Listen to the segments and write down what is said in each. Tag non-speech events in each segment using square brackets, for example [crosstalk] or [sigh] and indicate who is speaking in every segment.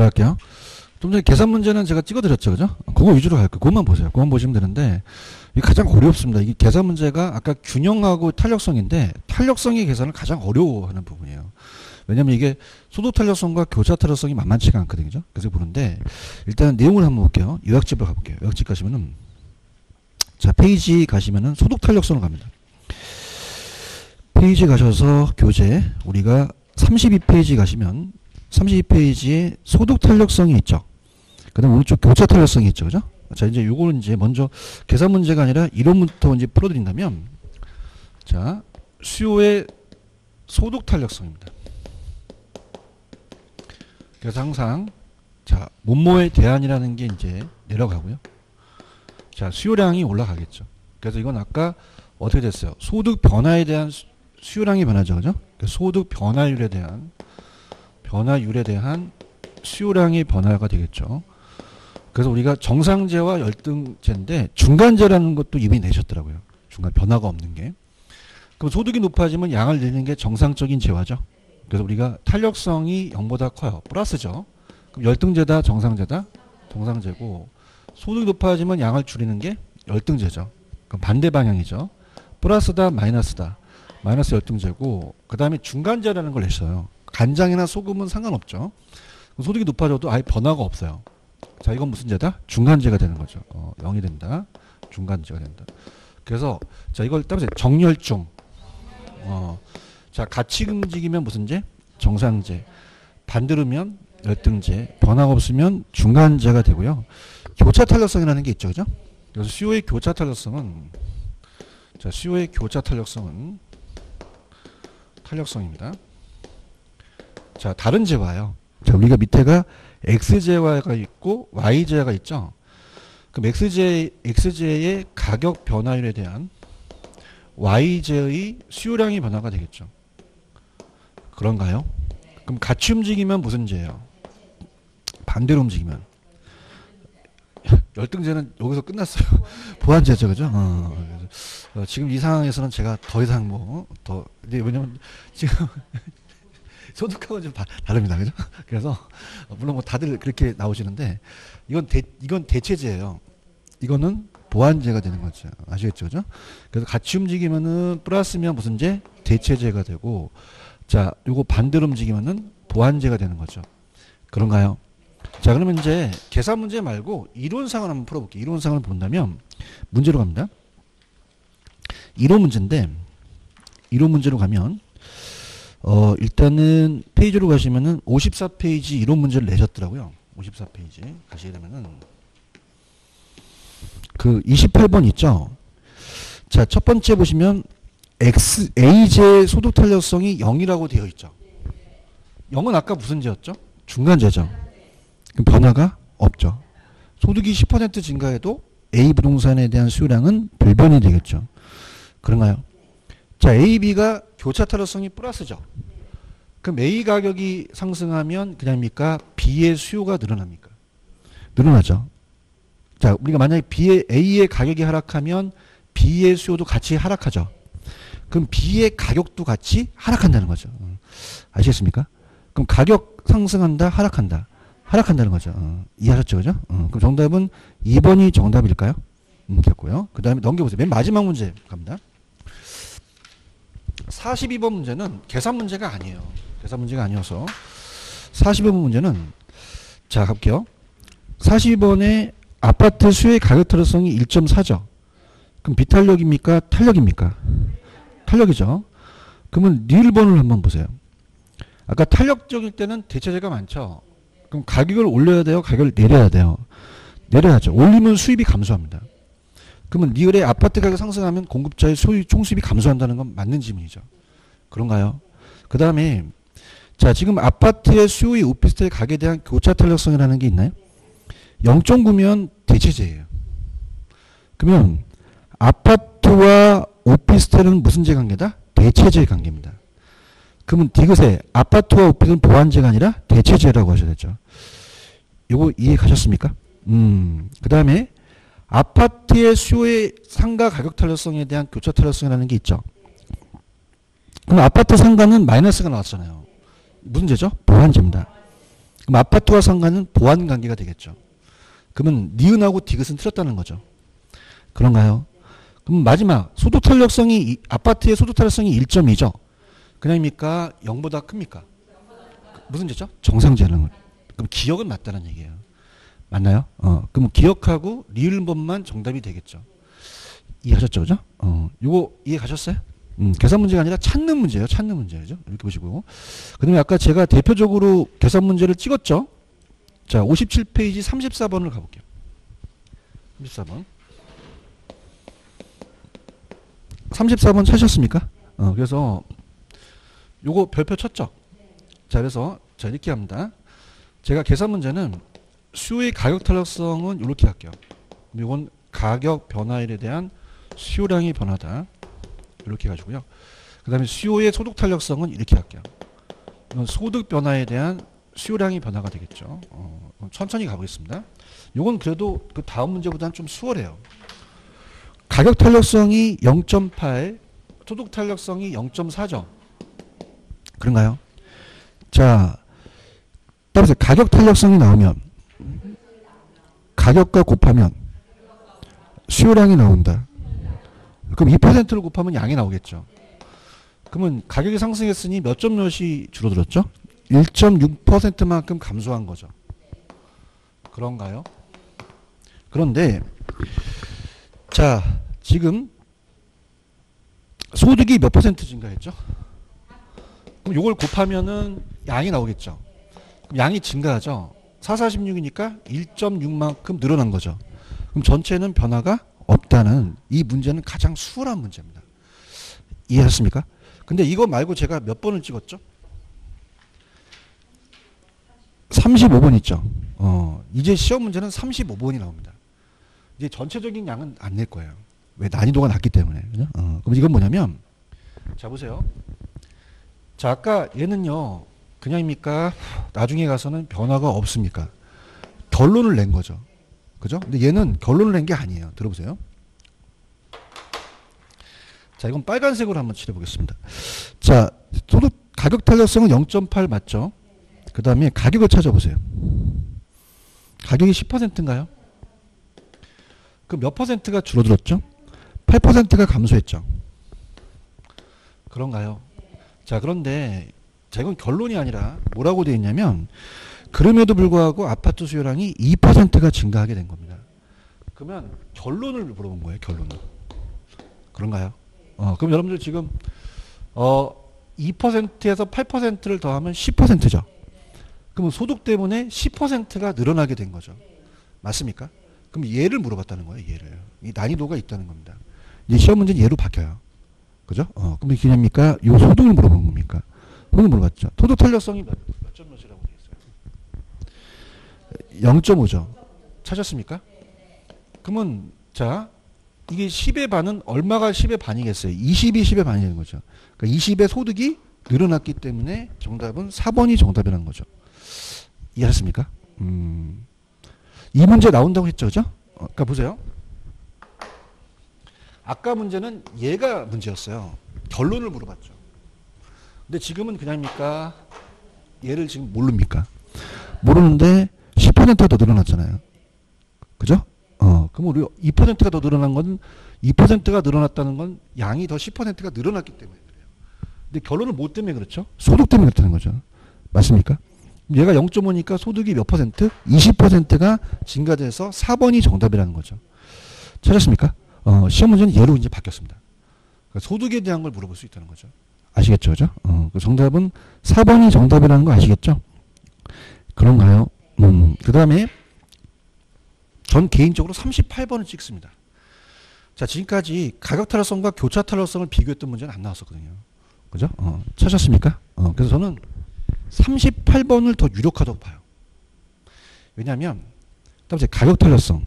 Speaker 1: 들어갈게요. 좀 전에 계산 문제는 제가 찍어드렸죠, 그죠? 그거 위주로 갈 거예요. 그것만 보세요. 그것만 보시면 되는데, 이게 가장 어렵습니다. 이게 계산 문제가 아까 균형하고 탄력성인데, 탄력성의 계산을 가장 어려워하는 부분이에요. 왜냐면 이게 소득 탄력성과 교차 탄력성이 만만치가 않거든요. 그래서 보는데, 일단 내용을 한번 볼게요. 요약집을 가볼게요. 요약집 가시면은, 자, 페이지 가시면은 소득 탄력성을 갑니다. 페이지 가셔서 교재, 우리가 32페이지 가시면 32페이지에 소득 탄력성이 있죠. 그 다음 오른쪽 교차 탄력성이 있죠. 그죠? 자, 이제 요거는 이제 먼저 계산 문제가 아니라 이론부터 이제 풀어드린다면, 자, 수요의 소득 탄력성입니다. 그래서 항상, 자, 뭐뭐에 대한이라는 게 이제 내려가고요. 자, 수요량이 올라가겠죠. 그래서 이건 아까 어떻게 됐어요? 소득 변화에 대한 수, 수요량이 변하죠. 그죠? 소득 변화율에 대한, 변화율에 대한 수요량의 변화가 되겠죠. 그래서 우리가 정상제와 열등제인데 중간제라는 것도 이미 내셨더라고요. 중간 변화가 없는 게. 그럼 소득이 높아지면 양을 내는 게 정상적인 재화죠. 그래서 우리가 탄력성이 0보다 커요. 플러스죠. 그럼 열등제다 정상제다 정상제고 소득이 높아지면 양을 줄이는 게 열등제죠. 그럼 반대 방향이죠. 플러스다 마이너스다. 마이너스 열등제고 그 다음에 중간제라는 걸 냈어요. 간장이나 소금은 상관없죠. 소득이 높아져도 아예 변화가 없어요. 자, 이건 무슨 제다? 중간제가 되는 거죠. 어, 0이 된다. 중간제가 된다. 그래서 자, 이걸 따보세요. 정렬중. 어, 자, 같이 움직이면 무슨 제? 정상제. 반대로면 열등제. 변화가 없으면 중간제가 되고요. 교차 탄력성이라는 게 있죠. 그죠? 그래서 수요의 교차 탄력성은 자, 수요의 교차 탄력성은 탄력성입니다. 자, 다른 제와요. 자, 우리가 밑에가 x제화가 있고 y제가 있죠. 그럼 x제, x제의 가격 변화율에 대한 y제의 수요량이 변화가 되겠죠. 그런가요? 그럼 같이 움직이면 무슨 제예요? 반대로 움직이면 [laughs] 열등제는 여기서 끝났어요. [laughs] 보완제죠, 그죠? 어, 어, 지금 이 상황에서는 제가 더 이상 뭐, 더, 왜냐면 지금 [laughs] 소득하고 좀 다, 다릅니다. 그죠? [laughs] 그래서, 물론 뭐 다들 그렇게 나오시는데, 이건 대, 이건 대체제예요. 이거는 보완제가 되는 거죠. 아시겠죠? 그죠? 그래서 같이 움직이면은 플러스면 무슨 제? 대체재가 되고, 자, 요거 반대로 움직이면은 보완재가 되는 거죠. 그런가요? 자, 그러면 이제 계산 문제 말고 이론상을 한번 풀어 볼게요. 이론상을 본다면 문제로 갑니다. 이론 문제인데, 이론 문제로 가면, 어, 일단은 페이지로 가시면은 54페이지 이론 문제를 내셨더라고요. 54페이지 가시게 되면은 그 28번 있죠. 자, 첫 번째 보시면 X, A제 소득 탄력성이 0이라고 되어 있죠. 0은 아까 무슨 제였죠? 중간제죠. 그럼 변화가 없죠. 소득이 10% 증가해도 A 부동산에 대한 수요량은 불변이 되겠죠. 그런가요? 자, A, B가 교차 탄력성이 플러스죠. 그럼 A 가격이 상승하면 그냥입니까? B의 수요가 늘어납니까? 늘어나죠. 자, 우리가 만약에 B의 A의 가격이 하락하면 B의 수요도 같이 하락하죠. 그럼 B의 가격도 같이 하락한다는 거죠. 어. 아시겠습니까? 그럼 가격 상승한다, 하락한다. 하락한다는 거죠. 어. 이해하셨죠? 그죠? 어. 그럼 정답은 2번이 정답일까요? 음, 됐고요. 그 다음에 넘겨보세요. 맨 마지막 문제 갑니다. 42번 문제는 계산 문제가 아니에요. 계산 문제가 아니어서 42번 문제는 자 갈게요. 42번에 아파트 수요의 가격 탄력성이 1.4죠. 그럼 비탄력입니까? 탄력입니까? 탄력이죠. 그러면 닐번을 한번 보세요. 아까 탄력적일 때는 대체제가 많죠. 그럼 가격을 올려야 돼요? 가격을 내려야 돼요? 내려야죠. 올리면 수입이 감소합니다. 그러면 리을의 아파트 가격 상승하면 공급자의 소유 총수입이 감소한다는 건 맞는 질문이죠. 그런가요? 그 다음에 자 지금 아파트의 수요의 오피스텔 가격에 대한 교차 탄력성이라는 게 있나요? 0.9면 대체제예요. 그러면 아파트와 오피스텔은 무슨 제 관계다? 대체제 관계입니다. 그러면 디귿에 아파트와 오피스텔은 보완제가 아니라 대체제라고 하셔야 되죠. 요거 이해 가셨습니까? 음, 그 다음에 아파트의 수요의 상가 가격 탄력성에 대한 교차 탄력성이라는 게 있죠. 그럼 아파트 상가는 마이너스가 나왔잖아요. 무슨 제죠? 보완제입니다. 그럼 아파트와 상가는 보완 관계가 되겠죠. 그러면 니은하고 디귿은 틀렸다는 거죠. 그런가요? 그럼 마지막 소득 탄력성이 아파트의 소득 탄력성이 1.2죠. 그냥입니까? 0보다 큽니까? 무슨 죄죠? 정상 재능을. 그럼 기억은 맞다는 얘기예요. 맞나요? 어, 그럼 기억하고 리을법만 정답이 되겠죠. 이해하셨죠, 그죠? 어, 요거 이해 가셨어요? 음, 계산 문제가 아니라 찾는 문제예요. 찾는 문제죠. 이렇게 보시고. 그 다음에 아까 제가 대표적으로 계산 문제를 찍었죠. 자, 57페이지 34번을 가볼게요. 34번. 34번 찾으셨습니까? 어, 그래서 요거 별표 쳤죠? 자, 그래서 자, 이렇게 합니다. 제가 계산 문제는 수요의 가격 탄력성은 이렇게 할게요. 이건 가격 변화율에 대한 수요량의 변화다. 이렇게 가지고요. 그 다음에 수요의 소득 탄력성은 이렇게 할게요. 이건 소득 변화에 대한 수요량의 변화가 되겠죠. 어, 천천히 가보겠습니다. 이건 그래도 그 다음 문제보다는 좀 수월해요. 가격 탄력성이 0.8, 소득 탄력성이 0.4죠. 그런가요? 자, 따라서 가격 탄력성이 나오면 가격과 곱하면 수요량이 나온다. 그럼 2%를 곱하면 양이 나오겠죠. 그러면 가격이 상승했으니 몇 점 몇이 줄어들었죠? 1.6%만큼 감소한 거죠. 그런가요? 그런데 자 지금 소득이 몇 퍼센트 증가했죠? 그럼 이걸 곱하면은 양이 나오겠죠. 양이 증가하죠. 4, 46이니까 1.6만큼 늘어난 거죠. 그럼 전체는 변화가 없다는 이 문제는 가장 수월한 문제입니다. 이해하셨습니까? 근데 이거 말고 제가 몇 번을 찍었죠? 35번 있죠. 어, 이제 시험 문제는 35번이 나옵니다. 이제 전체적인 양은 안 낼 거예요. 왜 난이도가 낮기 때문에. 그죠? 어, 그럼 이건 뭐냐면 자 보세요. 자 아까 얘는요. 그냥입니까? 나중에 가서는 변화가 없습니까? 결론을 낸 거죠. 그죠? 근데 얘는 결론을 낸 게 아니에요. 들어보세요. 자, 이건 빨간색으로 한번 칠해보겠습니다. 자, 소득 가격 탄력성은 0.8 맞죠? 그 다음에 가격을 찾아보세요. 가격이 10%인가요? 그몇 퍼센트가 줄어들었죠? 8%가 감소했죠. 그런가요? 자, 그런데 자, 이건 결론이 아니라 뭐라고 되어 있냐면 그럼에도 불구하고 아파트 수요량이 2%가 증가하게 된 겁니다. 그러면 결론을 물어본 거예요. 결론을. 그런가요? 어, 그럼 여러분들 지금 어 2%에서 8%를 더하면 10%죠. 그러면 소득 때문에 10%가 늘어나게 된 거죠. 맞습니까? 그럼 얘를 물어봤다는 거예요. 얘를. 이 난이도가 있다는 겁니다. 이제 시험 문제는 얘로 바뀌어요. 그죠? 어, 그럼 이게 뭡니까? 요 소득을 물어보는 겁니까? 소득 물어봤죠. 소득 탄력성이 몇, 몇점 몇이라고 되어 있어요? 0.5죠. 찾았습니까? 그러면 자 이게 10의 반은 얼마가 10의 반이겠어요? 20이 10의 반이 되는 거죠. 그러니까 20의 소득이 늘어났기 때문에 정답은 4번이 정답이라는 거죠. 이해하셨습니까? 음. 이 문제 나온다고 했죠, 그죠? 어, 그러니까 보세요. 아까 문제는 얘가 문제였어요. 결론을 물어봤죠. 근데 지금은 그냥입니까? 얘를 지금 모릅니까? 모르는데 10%가 더 늘어났잖아요. 그죠? 어, 그럼 우리 2%가 더 늘어난 건 2%가 늘어났다는 건 양이 더 10%가 늘어났기 때문에 그래요. 근데 결론은 뭐 때문에 그렇죠? 소득 때문에 그렇다는 거죠. 맞습니까? 얘가 0.5니까 소득이 몇 퍼센트? 20%가 증가돼서 4번이 정답이라는 거죠. 찾았습니까? 어, 시험 문제는 얘로 이제 바뀌었습니다. 그러니까 소득에 대한 걸 물어볼 수 있다는 거죠. 아시겠죠? 그죠? 어, 그 정답은 4번이 정답이라는 거 아시겠죠? 그런가요? 음, 그 다음에 전 개인적으로 38번을 찍습니다. 자, 지금까지 가격 탈락성과 교차 탈락성을 비교했던 문제는 안 나왔었거든요. 그죠? 어, 찾았습니까? 어, 그래서 저는 38번을 더 유력하다고 봐요. 왜냐하면 다음에 가격 탄력성,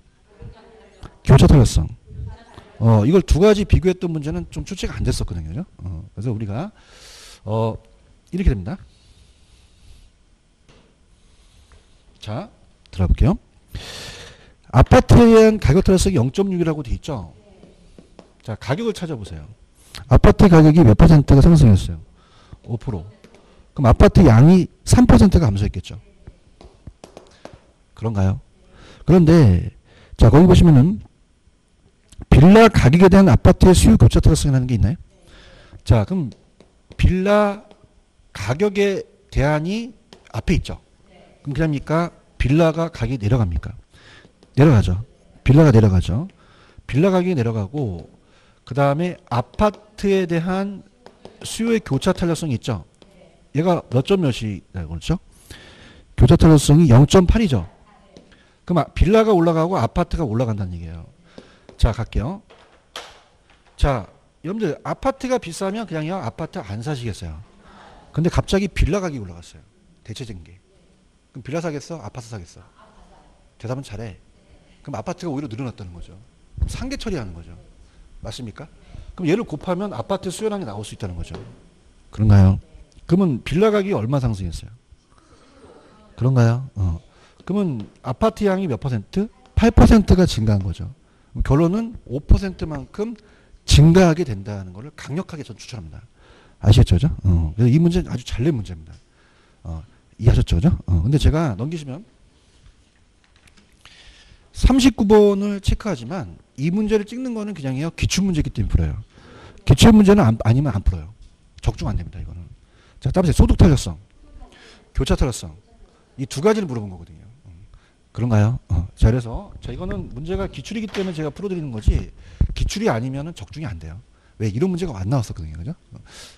Speaker 1: 교차 탄력성. 어, 이걸 두 가지 비교했던 문제는 좀 출제가 안 됐었거든요. 어, 그래서 우리가 어, 이렇게 됩니다. 자, 들어볼게요. 아파트에 대한 가격 탄력성이 0.6이라고 돼 있죠. 자, 가격을 찾아보세요. 아파트 가격이 몇 퍼센트가 상승했어요? 5%. 그럼 아파트 양이 3%가 감소했겠죠. 그런가요? 그런데 자 거기 보시면은 빌라 가격에 대한 아파트의 수요 교차 탈락성이라는 게 있나요? 자 그럼 빌라 가격에 대한이 앞에 있죠. 그럼 그럽니까 빌라가 가격이 내려갑니까? 내려가죠. 빌라가 내려가죠. 빌라 가격이 내려가고 그 다음에 아파트에 대한 수요의 교차 탄력성이 있죠. 얘가 몇 점 몇이라고 그렇죠? 교차 탄력성이 0.8이죠. 그럼 아, 빌라가 올라가고 아파트가 올라간다는 얘기예요. 자, 갈게요. 자, 여러분들 아파트가 비싸면 그냥 요 아파트 안 사시겠어요. 근데 갑자기 빌라 가격이 올라갔어요. 대체적인 게. 그럼 빌라 사겠어? 아파트 사겠어? 대답은 잘해. 그럼 아파트가 오히려 늘어났다는 거죠. 상계 처리하는 거죠. 맞습니까? 그럼 얘를 곱하면 아파트 수요량이 나올 수 있다는 거죠. 그런가요? 그러면 빌라 가격이 얼마 상승했어요? 그런가요? 어. 그러면 아파트 양이 몇 퍼센트? 8%가 증가한 거죠. 결론은 5%만큼 증가하게 된다는 것을 강력하게 전 추천합니다. 아시겠죠? 그죠? 어. 그래서 이 문제는 아주 잘 낸 문제입니다. 어. 이해하셨죠? 그죠? 어. 근데 제가 넘기시면 39번을 체크하지만 이 문제를 찍는 거는 그냥요 기출문제이기 때문에 풀어요. 기출문제는 안, 아니면 안 풀어요. 적중 안 됩니다. 이거는. 자, 따라서 소득 탄력성, 교차 탄력성 이 두 가지를 물어본 거거든요. 음. 그런가요? 어. 자, 그래서 자 이거는 문제가 기출이기 때문에 제가 풀어드리는 거지 기출이 아니면은 적중이 안 돼요. 왜 이런 문제가 안 나왔었거든요, 그죠? 어.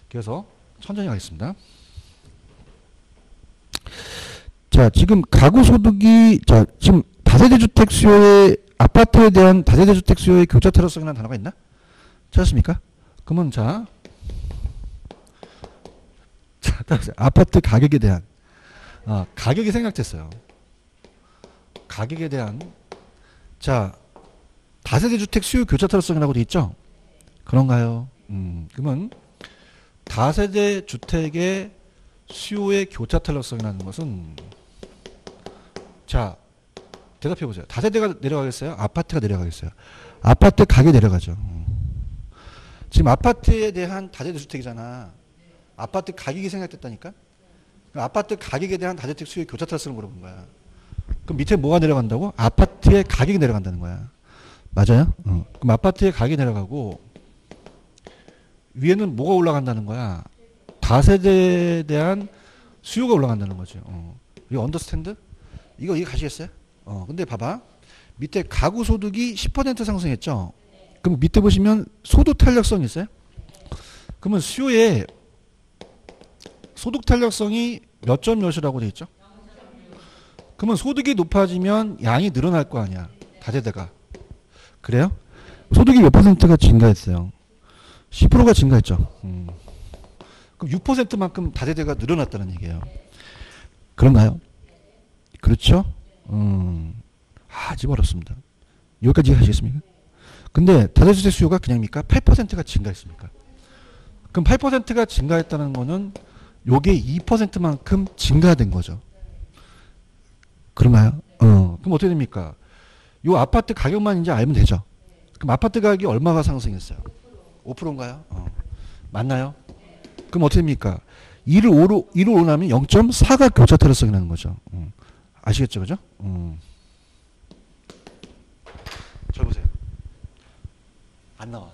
Speaker 1: 그래서 천천히 가겠습니다. 자, 지금 가구 소득이 자 지금 다세대 주택 수요의 아파트에 대한 다세대 주택 수요의 교차 탄력성이라는 단어가 있나? 찾았습니까? 그러면 자, 자, 아파트 가격에 대한 아, 가격이 생각됐어요. 가격에 대한 자 다세대 주택 수요 교차 탄력성이라고 돼 있죠? 그런가요? 음, 그러면 다세대 주택의 수요의 교차 탄력성이라는 것은 자 대답해 보세요. 다세대가 내려가겠어요? 아파트가 내려가겠어요? 아파트 가격이 내려가죠. 음. 지금 아파트에 대한 다세대 주택이잖아. 아파트 가격이 생각됐다니까? 아파트 가격에 대한 다주택 수요 교차 탄력성을 물어본 거야. 그럼 밑에 뭐가 내려간다고? 아파트의 가격이 내려간다는 거야. 맞아요? 어. 그럼 아파트의 가격이 내려가고 위에는 뭐가 올라간다는 거야? 다세대에 대한 수요가 올라간다는 거죠. 어. 이거 언더스탠드? 이거 이해 가시겠어요? 어. 근데 봐봐. 밑에 가구 소득이 10% 상승했죠. 그럼 밑에 보시면 소득 탄력성이 있어요? 그러면 수요에 소득 탄력성이 몇 점 몇이라고 돼 있죠? 그러면 소득이 높아지면 양이 늘어날 거 아니야. 다세대가. 그래요? 소득이 몇 퍼센트가 증가했어요? 10%가 증가했죠. 음. 그럼 6%만큼 다세대가 늘어났다는 얘기예요. 그런가요? 그렇죠? 음. 아주 어렵습니다. 여기까지 하시겠습니까? 근데 다세대 수요가 그냥입니까? 8%가 증가했습니까? 그럼 8%가 증가했다는 거는 요게 2%만큼 증가된 거죠. 그런가요? 어. 그럼 어떻게 됩니까? 요 아파트 가격만 이제 알면 되죠. 그럼 아파트 가격이 얼마가 상승했어요? 5%인가요? 어. 맞나요? 그럼 어떻게 됩니까? 2를 5로, 2로 5 나면 0.4가 교차 탄력성이라는 거죠. 음. 아시겠죠? 그죠? 음. 저 보세요. 안 나와.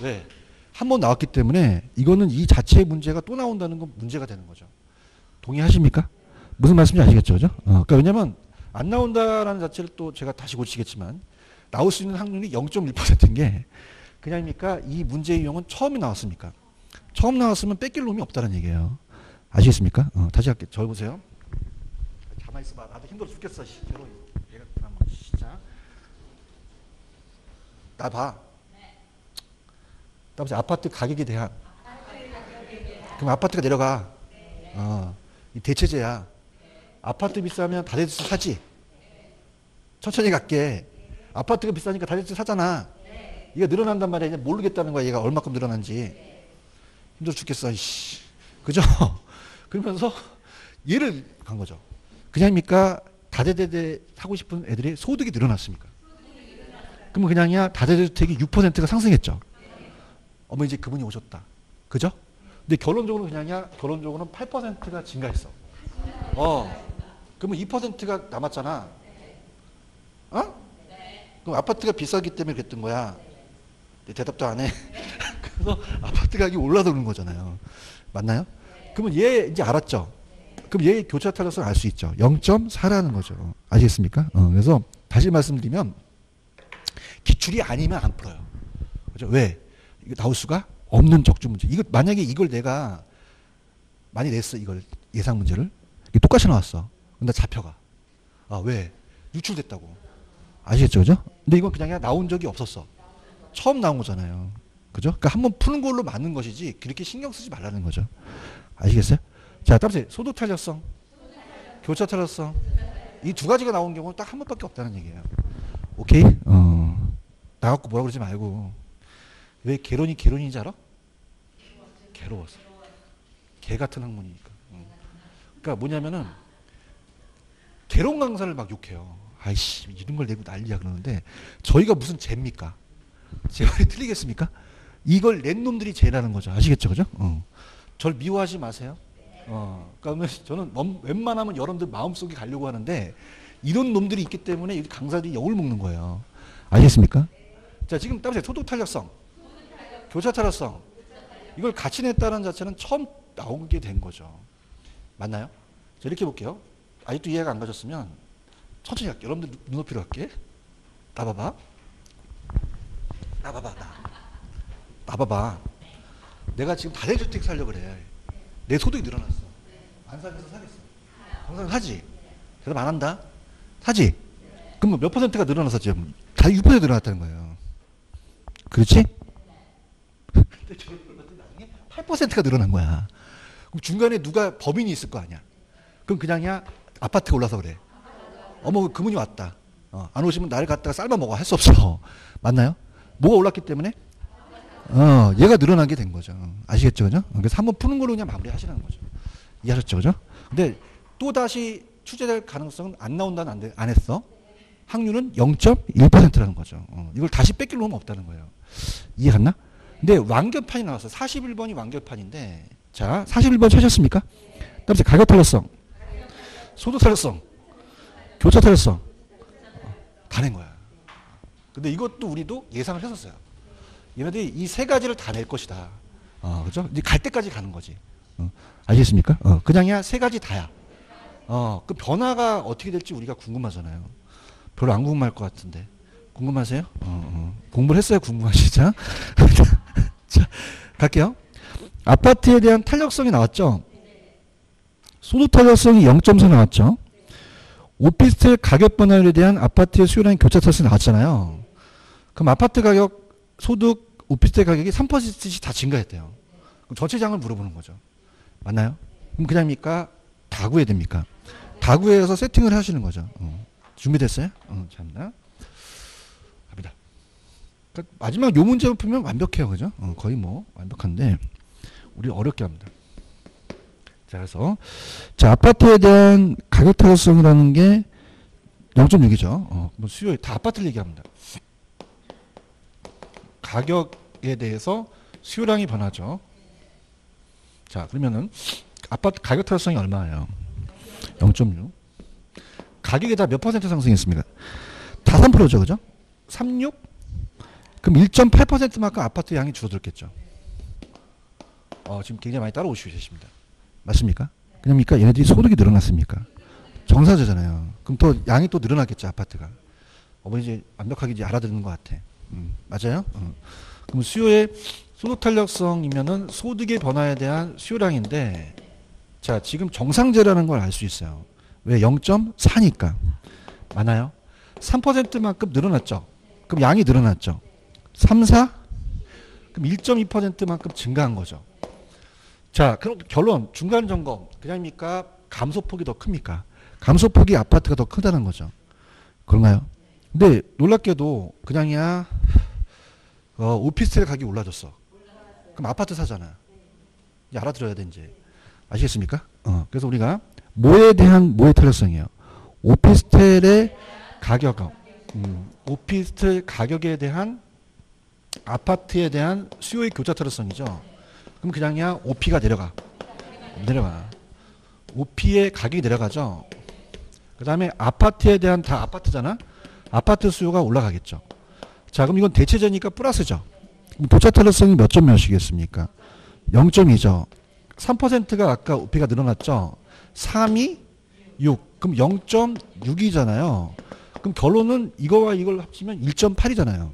Speaker 1: 왜? 한 번 나왔기 때문에 이거는 이 자체의 문제가 또 나온다는 건 문제가 되는 거죠. 동의하십니까? 무슨 말씀인지 아시겠죠? 그죠? 어, 그러니까 왜냐면 안 나온다라는 자체를 또 제가 다시 고치겠지만 나올 수 있는 확률이 0.1%인 게 그냥입니까? 이 문제의 유형은 처음에 나왔습니까? 처음 나왔으면 뺏길 놈이 없다는 얘기예요. 아시겠습니까? 어, 다시 할게요. 저 보세요. 가만히 있어봐. 나도 힘들어 죽겠어. 씨. 나 봐. 나 보세요. 아파트 가격에 대한. 그럼 아파트가 내려가. 어, 이 대체제야. 아파트 비싸면 다대주 사지. 천천히 갈게. 아파트가 비싸니까 다대주 사잖아. 이거 늘어난단 말이야. 이제 모르겠다는 거야. 얘가 얼마큼 늘어난지. 힘들어 죽겠어. 이씨. 그죠? [laughs] 그러면서 얘를 간 거죠. 그냥입니까? 다대대대 사고 싶은 애들이 소득이 늘어났습니까? 그러면 그냥이야 다대주택이 6%가 상승했죠. 어머 이제 그분이 오셨다. 그죠? 근데 결론적으로 그냥이야 결론적으로는 8%가 증가했어. 어. 그러면 2%가 남았잖아. 어? 그럼 아파트가 비싸기 때문에 그랬던 거야. 대답도 안 해. [laughs] 그래서 아파트 가격이 올라서는 거잖아요. 맞나요? 그러면 얘 이제 알았죠? 그럼 얘 교차 탄력성 알수 있죠. 0.4라는 거죠. 아시겠습니까? 어, 그래서 다시 말씀드리면 기출이 아니면 안 풀어요. 그죠? 왜? 이거 나올 수가 없는 적중 문제. 이거 만약에 이걸 내가 많이 냈어 이걸 예상 문제를 똑같이 나왔어. 근데 잡혀가. 아 왜? 유출됐다고. 아시겠죠, 그죠? 근데 이건 그냥 나온 적이 없었어. 처음 나온 거잖아요. 그죠? 그러니까 한번 푸는 걸로 맞는 것이지 그렇게 신경 쓰지 말라는 거죠. 아시겠어요? 자, 다음째 소득 탄력성, 교차 탄력성 이 두 가지가 나온 경우는 딱 한 번밖에 없다는 얘기예요. 오케이? 어, 나갖고 뭐라 그러지 말고 왜 개론이 개론인지 알아? 괴로워서. 개 같은 학문이니까. 응. 그러니까 뭐냐면은 개론 강사를 막 욕해요. 아이씨 이런 걸 내고 난리야 그러는데 저희가 무슨 죄입니까? 제 말이 틀리겠습니까? 이걸 낸 놈들이 죄라는 거죠. 아시겠죠, 그죠? 어. 절 미워하지 마세요. 어, 그러니까 저는 멈- 웬만하면 여러분들 마음속에 가려고 하는데 이런 놈들이 있기 때문에 이 강사들이 욕을 먹는 거예요. 알겠습니까? 자, 지금 따보세요. 소득 탄력성, 교차 탄력성 이걸 같이 냈다는 자체는 처음 나오게 된 거죠. 맞나요? 자, 이렇게 볼게요. 아직도 이해가 안 가셨으면 천천히 할게요. 여러분들 눈- 눈높이로 할게. 나 봐봐. 나 봐봐, 나. 나 봐봐. 내가 지금 다대주택 살려고 그래. 내 소득이 늘어났어. 안 살면서 사겠어. 항상 사지. 대답 안 한다. 사지. 그럼 몇 퍼센트가 늘어나서 지금 다6% 늘어났다는 거예요. 그렇지? [laughs] 근데 나중에 8%가 늘어난 거야. 그럼 중간에 누가 법인이 있을 거 아니야. 그럼 그냥이야 아파트가 올라서 그래. 어머 그분이 왔다. 어, 안 오시면 나를 갖다가 삶아 먹어 할 수 없어. [laughs] 맞나요? 뭐가 올랐기 때문에? 어, 얘가 늘어나게 된 거죠. 아시겠죠, 그죠? 그래서 한번 푸는 걸로 그냥 마무리하시라는 거죠. 이해하셨죠, 그죠? 근데 또 다시 출제될 가능성은 안 나온다는 안, 돼- 안 했어. 확률은 0.1%라는 거죠. 어, 이걸 다시 뺏길 놈은 없다는 거예요. 이해 갔나? 근데 완결판이 나왔어. 41번이 완결판인데, 자, 41번 찾았습니까? 다음에 가격 탄력성, 소득 탄력성, 교차 탄력성, 어, 다낸 거야. 근데 이것도 우리도 예상을 했었어요. 얘네들이 이 세 가지를 다 낼 것이다. 어, 그죠? 이제 갈 때까지 가는 거지. 어, 알겠습니까? 어, 그냥이야 세 가지 다야. 어, 그 변화가 어떻게 될지 우리가 궁금하잖아요. 별로 안 궁금할 것 같은데. 궁금하세요? 어, 어. 공부를 했어야 궁금하시죠? [laughs] 자, 갈게요. 아파트에 대한 탄력성이 나왔죠? 소득 탄력성이 0.4 나왔죠? 오피스텔 가격 변화에 대한 아파트의 수요량 교차 탄력성이 나왔잖아요. 그럼 아파트 가격, 소득, 오피스텔 가격이 3%씩 다 증가했대요. 그럼 전체장을 물어보는 거죠. 맞나요? 그럼 그냥입니까? 다 구해야 됩니까? 다 구해서 세팅을 하시는 거죠. 어. 준비됐어요? 어, 참나. 갑니다. 그러니까 마지막 요 문제만 풀면 완벽해요. 그죠? 어, 거의 뭐 완벽한데 우리 어렵게 합니다. 자, 그래서 자, 아파트에 대한 가격 타격성이라는 게 0.6이죠. 어, 뭐 수요 다 아파트를 얘기합니다. 가격에 대해서 수요량이 변하죠. 자, 그러면은 아파트 가격 타격성이 얼마예요? 0.6. 가격이 다몇 퍼센트 상승했습니까? 다 3%죠, 그죠? 36? 그럼 1.8%만큼 아파트 양이 줄어들겠죠. 어, 지금 굉장히 많이 따라오시고 계십니다. 맞습니까? 그냥니까 얘네들이 소득이 늘어났습니까? 정사자잖아요. 그럼 또 양이 또 늘어났겠죠, 아파트가. 어머니 이제 완벽하게 이제 알아듣는 것 같아. 음, 맞아요? 어. 그럼 수요의 소득 탄력성이면은 소득의 변화에 대한 수요량인데, 자, 지금 정상제라는 걸 알 수 있어요. 왜? 0.4니까. 맞나요? 3%만큼 늘어났죠. 그럼 양이 늘어났죠. 3, 4? 그럼 1.2%만큼 증가한 거죠. 자, 그럼 결론, 중간 점검. 그냥입니까? 감소폭이 더 큽니까? 감소폭이 아파트가 더 크다는 거죠. 그런가요? 근데 놀랍게도 그냥이야, 어, 오피스텔 가격이 올라졌어. 그럼 아파트 사잖아. 이제 알아들어야 돼, 이제. 아시겠습니까? 어, 그래서 우리가 뭐에 대한 뭐의 탄력성이에요? 오피스텔의 가격, 음, 오피스텔 가격에 대한 아파트에 대한 수요의 교차 탄력성이죠. 그럼 그냥이야 OP가 내려가. 내려가. OP의 가격이 내려가죠. 그 다음에 아파트에 대한 다 아파트잖아. 아파트 수요가 올라가겠죠. 자, 그럼 이건 대체제니까 플러스죠. 도차 탄력성이 몇 점 몇이겠습니까? 0.2죠. 3%가 아까 우피가 늘어났죠. 3이 6. 그럼 0.6이잖아요. 그럼 결론은 이거와 이걸 합치면 1.8이잖아요.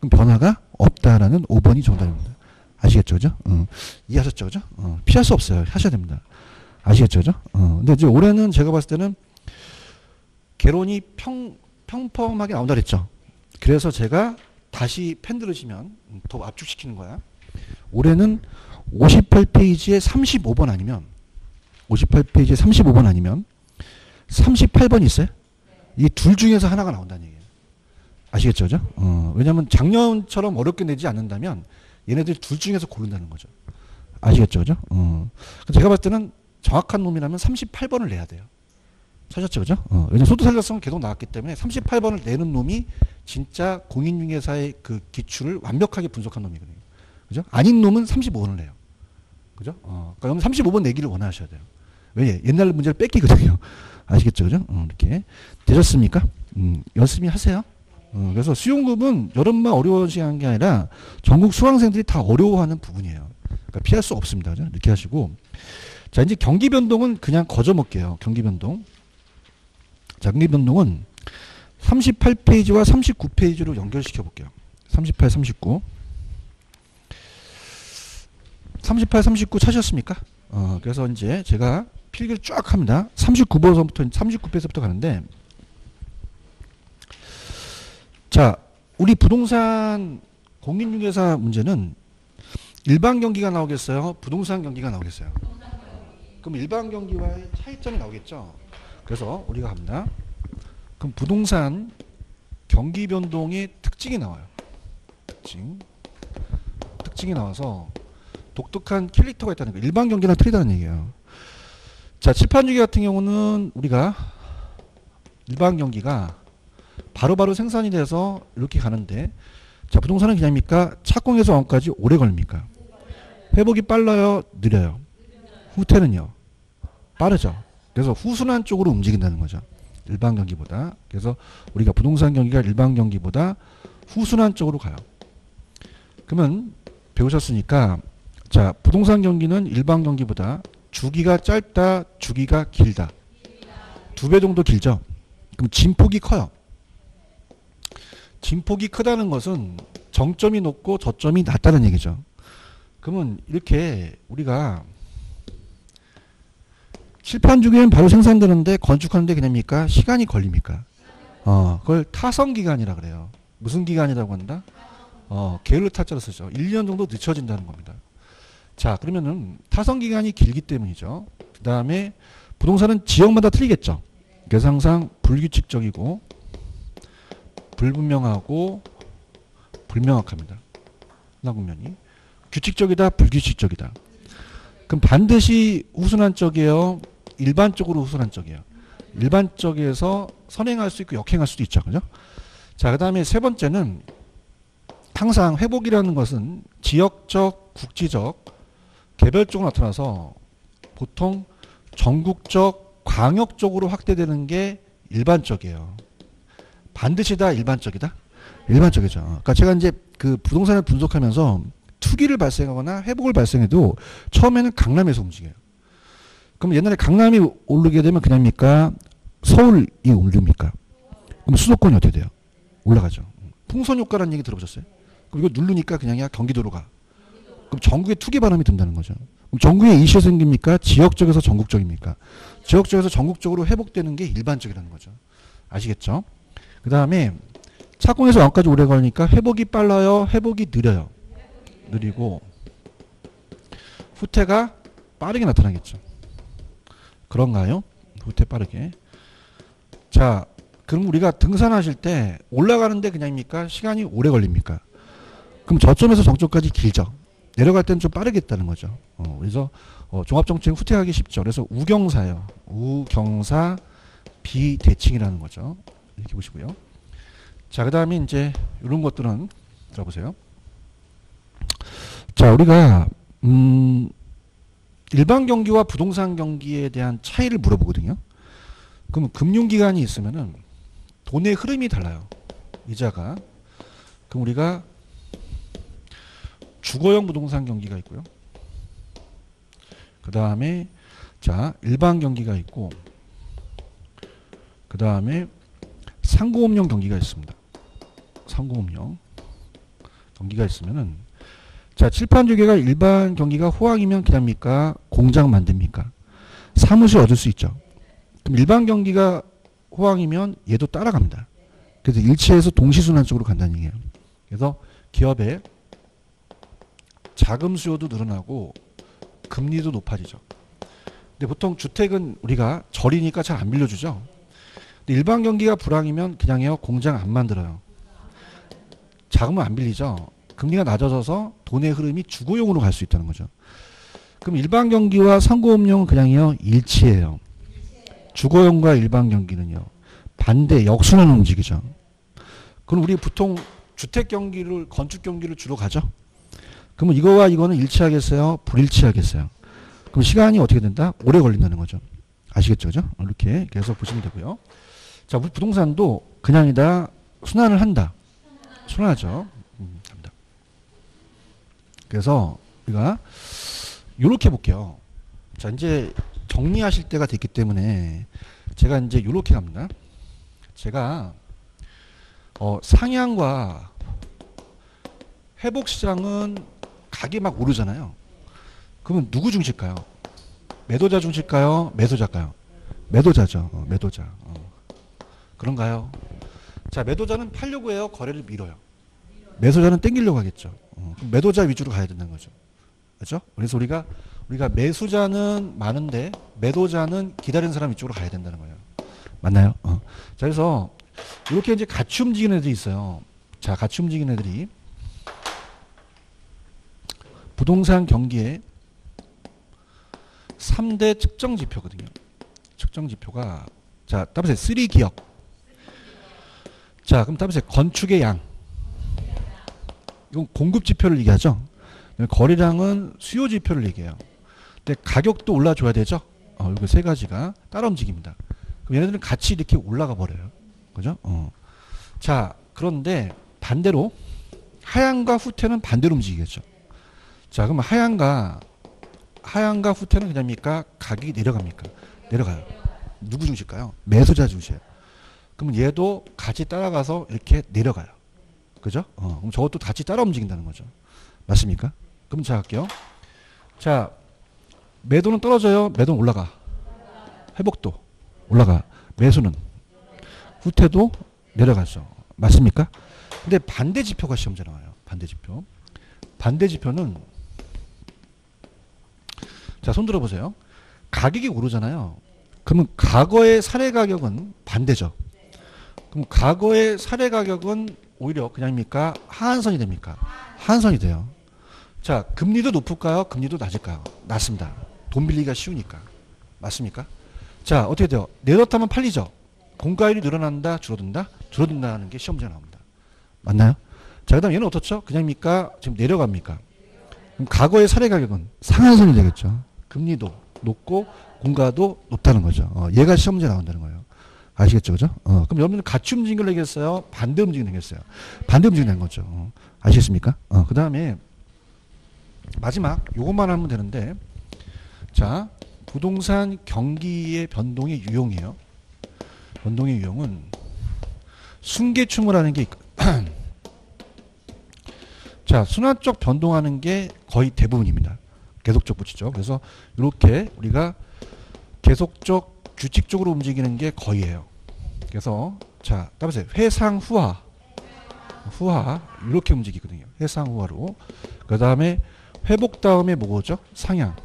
Speaker 1: 그럼 변화가 없다라는 5번이 정답입니다. 아시겠죠, 그죠? 어. 이해하셨죠, 그죠? 어. 피할 수 없어요. 하셔야 됩니다. 아시겠죠, 그죠? 어. 근데 이제 올해는 제가 봤을 때는 개론이 평, 평범하게 나온다 그랬죠. 그래서 제가 다시 펜 들으시면 더 압축시키는 거야. 올해는 58페이지에 35번 아니면 58페이지에 35번 아니면 38번 있어요? 이 둘 중에서 하나가 나온다는 얘기예요. 아시겠죠? 그죠? 어, 왜냐면 작년처럼 어렵게 내지 않는다면 얘네들 둘 중에서 고른다는 거죠. 아시겠죠? 그죠? 어. 제가 봤을 때는 정확한 놈이라면 38번을 내야 돼요. 사셨죠? 그죠? 어, 왜냐면 소득 살려성은 계속 나왔기 때문에 38번을 내는 놈이 진짜 공인중개사의 그 기출을 완벽하게 분석한 놈이거든요. 그죠? 아닌 놈은 35번을 내요. 그죠? 어, 그러니까 35번 내기를 원하셔야 돼요. 왜? 옛날 문제를 뺏기거든요. [laughs] 아시겠죠? 그죠? 어, 이렇게. 되셨습니까? 음, 열심히 하세요. 어, 그래서 수용급은 여름만 어려워지는 게 아니라 전국 수강생들이 다 어려워하는 부분이에요. 그러니까 피할 수 없습니다. 이렇게 하시고. 자, 이제 경기 변동은 그냥 거저 먹게요. 경기 변동. 자, 경기 변동은 38페이지와 39페이지로 연결시켜 볼게요. 38, 39. 38, 39 찾으셨습니까? 어, 그래서 이제 제가 필기를 쫙 합니다. 39번서부터 39페이지부터 가는데 자, 우리 부동산 공인중개사 문제는 일반 경기가 나오겠어요? 부동산 경기가 나오겠어요? 그럼 일반 경기와의 차이점이 나오겠죠? 그래서 우리가 합니다. 그럼 부동산 경기 변동의 특징이 나와요. 특징. 특징이 나와서 독특한 킬릭터가 있다는 거. 일반 경기랑 틀리다는 얘기예요. 자, 칠판주기 같은 경우는 우리가 일반 경기가 바로바로 바로 생산이 돼서 이렇게 가는데 자, 부동산은 그냥입니까? 착공에서 완까지 오래 걸립니까? 회복이 빨라요? 느려요? 후퇴는요? 빠르죠. 그래서 후순환 쪽으로 움직인다는 거죠. 일반 경기보다. 그래서 우리가 부동산 경기가 일반 경기보다 후순환 쪽으로 가요. 그러면 배우셨으니까 자, 부동산 경기는 일반 경기보다 주기가 짧다, 주기가 길다. 두 배 정도 길죠. 그럼 진폭이 커요. 진폭이 크다는 것은 정점이 높고 저점이 낮다는 얘기죠. 그러면 이렇게 우리가 칠판 주기는 바로 생산되는데 건축하는데 그냥입니까? 시간이 걸립니까? 어, 그걸 타성 기간이라 그래요. 무슨 기간이라고 한다? 어, 게을르 타자로 쓰죠. 1년 정도 늦춰진다는 겁니다. 자, 그러면은 타성 기간이 길기 때문이죠. 그 다음에 부동산은 지역마다 틀리겠죠. 그래서 항상 불규칙적이고 불분명하고 불명확합니다. 나국면이 규칙적이다, 불규칙적이다. 그럼 반드시 우순환적이에요. 일반적으로 우순환적이에요. 일반적에서 선행할 수 있고 역행할 수도 있죠. 그죠? 자, 그 다음에 세 번째는 항상 회복이라는 것은 지역적, 국지적, 개별적으로 나타나서 보통 전국적, 광역적으로 확대되는 게 일반적이에요. 반드시 다 일반적이다? 일반적이죠. 그러니까 제가 이제 그 부동산을 분석하면서 투기를 발생하거나 회복을 발생해도 처음에는 강남에서 움직여요. 그럼 옛날에 강남이 오르게 되면 그냥입니까? 서울이 오릅니까? 그럼 수도권이 어떻게 돼요? 올라가죠. 풍선 효과라는 얘기 들어보셨어요? 그럼 이거 누르니까 그냥 경기도로 가. 그럼 전국에 투기 바람이 든다는 거죠. 그럼 전국에 이슈 생깁니까? 지역적에서 전국적입니까? 지역적에서 전국적으로 회복되는 게 일반적이라는 거죠. 아시겠죠? 그 다음에 착공에서 왕까지 오래 걸리니까 회복이 빨라요? 회복이 느려요? 느리고 후퇴가 빠르게 나타나겠죠. 그런가요? 후퇴 빠르게. 자, 그럼 우리가 등산하실 때 올라가는데 그냥입니까? 시간이 오래 걸립니까? 그럼 저점에서 정점까지 길죠. 내려갈 때는 좀 빠르겠다는 거죠. 어, 그래서 어, 종합정책 후퇴하기 쉽죠. 그래서 우경사예요. 우경사 비대칭이라는 거죠. 이렇게 보시고요. 자, 그 다음에 이제 이런 것들은 들어보세요. 자, 우리가 음, 일반 경기와 부동산 경기에 대한 차이를 물어보거든요. 그럼 금융기관이 있으면은 돈의 흐름이 달라요. 이자가. 그럼 우리가 주거용 부동산 경기가 있고요. 그 다음에 자 일반 경기가 있고 그 다음에 상공업용 경기가 있습니다. 상공업용 경기가 있으면은 자 칠판 두 개가 일반 경기가 호황이면 그냥입니까 공장 만듭니까 사무실 얻을 수 있죠. 그럼 일반 경기가 호황이면 얘도 따라갑니다. 그래서 일치해서 동시순환 쪽으로 간다는 얘기예요. 그래서 기업의 자금 수요도 늘어나고 금리도 높아지죠. 근데 보통 주택은 우리가 절이니까 잘 안 빌려주죠. 일반 경기가 불황이면 그냥요 공장 안 만들어요. 자금은 안 빌리죠. 금리가 낮아져서 돈의 흐름이 주거용으로 갈 수 있다는 거죠. 그럼 일반 경기와 상고업용은 그냥요 일치해요. 주거용과 일반 경기는요 반대 역순환 움직이죠. 그럼 우리 보통 주택 경기를 건축 경기를 주로 가죠. 그러면 이거와 이거는 일치하겠어요? 불일치하겠어요? 그럼 시간이 어떻게 된다? 오래 걸린다는 거죠. 아시겠죠? 그죠? 이렇게 계속 보시면 되고요. 자, 우리 부동산도 그냥이다 순환을 한다. 순환하죠. 음, 합니다. 그래서 우리가 이렇게 볼게요. 자, 이제 정리하실 때가 됐기 때문에 제가 이제 이렇게 갑니다. 제가 어, 상향과 회복 시장은 가격이 막 오르잖아요. 그러면 누구 중실까요? 매도자 중실까요? 매수자일까요? 매도자죠. 어, 매도자. 어. 그런가요? 자, 매도자는 팔려고 해요. 거래를 밀어요. 매수자는 땡기려고 하겠죠. 어, 매도자 위주로 가야 된다는 거죠. 그렇죠? 그래서 우리가 우리가 매수자는 많은데 매도자는 기다리는 사람 이쪽으로 가야 된다는 거예요. 맞나요? 어. 자, 그래서 이렇게 이제 같이 움직이는 애들이 있어요. 자, 같이 움직이는 애들이 부동산 경기에 3대 측정 지표거든요. 측정 지표가 자, 따보세요. 3 기업. 자, 그럼 따보세요. 건축의 양. 이건 공급 지표를 얘기하죠. 거래량은 수요 지표를 얘기해요. 근데 가격도 올라줘야 되죠. 어, 이거 세 가지가 따라 움직입니다. 그럼 얘네들은 같이 이렇게 올라가 버려요. 그죠? 어. 자, 그런데 반대로 하향과 후퇴는 반대로 움직이겠죠. 자, 그럼 하향과 하향과 후퇴는 그냥입니까? 가격이 내려갑니까? 내려가요. 누구 중실까요? 매수자 중시에요. 그러면 얘도 같이 따라가서 이렇게 내려가요. 그죠? 어, 그럼 저것도 같이 따라 움직인다는 거죠. 맞습니까? 그럼 자 할게요. 자, 매도는 떨어져요. 매도는 올라가. 회복도 올라가. 매수는 후퇴도 내려가죠. 맞습니까? 근데 반대 지표가 시험제 나와요. 반대 지표. 반대 지표는 자, 손 들어 보세요. 가격이 오르잖아요. 그러면 과거의 사례 가격은 반대죠. 그럼 과거의 사례 가격은 오히려 그냥입니까? 하한선이 됩니까? 하한선이 돼요. 자, 금리도 높을까요? 금리도 낮을까요? 낮습니다. 돈 빌리기가 쉬우니까. 맞습니까? 자, 어떻게 돼요? 내놓다면 팔리죠? 공가율이 늘어난다, 줄어든다? 줄어든다는 게 시험 문제 나옵니다. 맞나요? 자, 그 다음 얘는 어떻죠? 그냥입니까? 지금 내려갑니까? 그럼 과거의 사례 가격은 상한선이 되겠죠. 금리도 높고 공가도 높다는 거죠. 어, 얘가 시험 문제 나온다는 거예요. 아시겠죠? 그죠? 어, 그럼 여러분은 같이 움직임을 내겠어요? 반대 움직임 내겠어요? 반대 움직임 낸 거죠. 어, 아시겠습니까? 어, 그 다음에 마지막 요것만 하면 되는데 자 부동산 경기의 변동의 유형이에요. 변동의 유형은 순계충을 하는 게 [clears throat] 자, 순환적 변동하는 게 거의 대부분입니다. 계속적 붙이죠. 그래서 이렇게 우리가 계속적 규칙적으로 움직이는 게 거의예요. 그래서 자, 따보세요. 회상 후하. 후하 이렇게 움직이거든요. 회상 후하로. 그 다음에 회복 다음에 뭐죠? 상향.